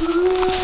Ooh.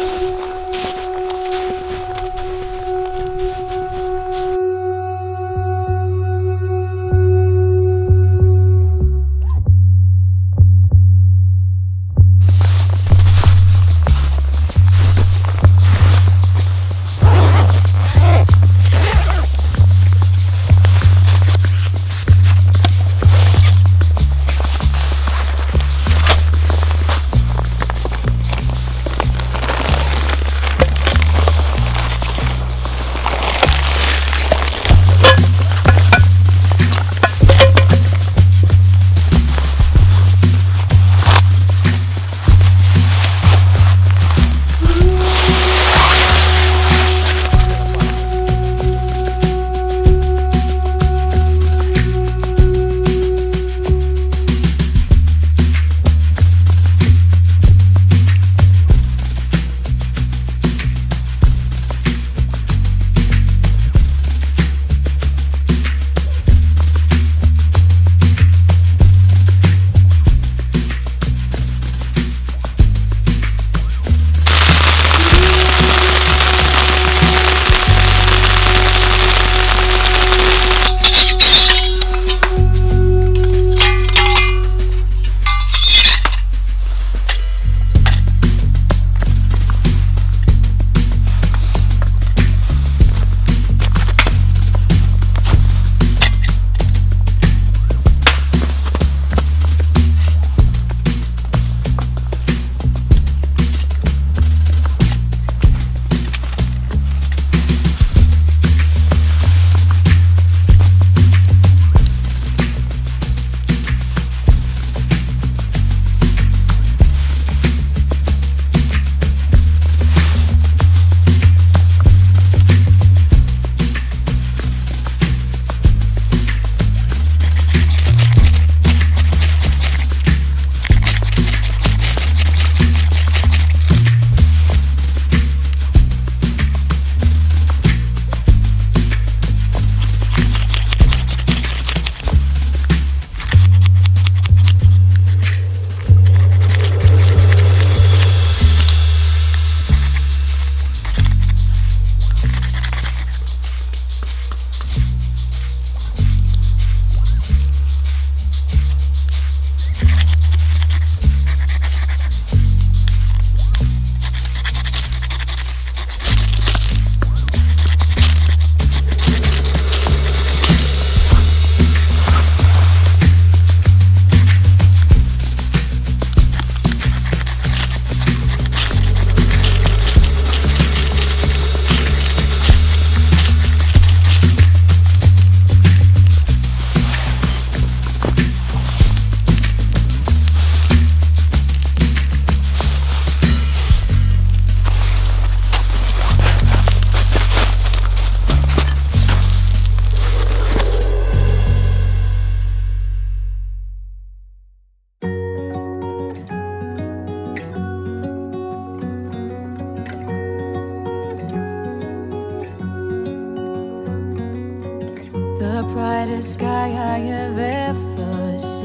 the brightest sky I have ever seen.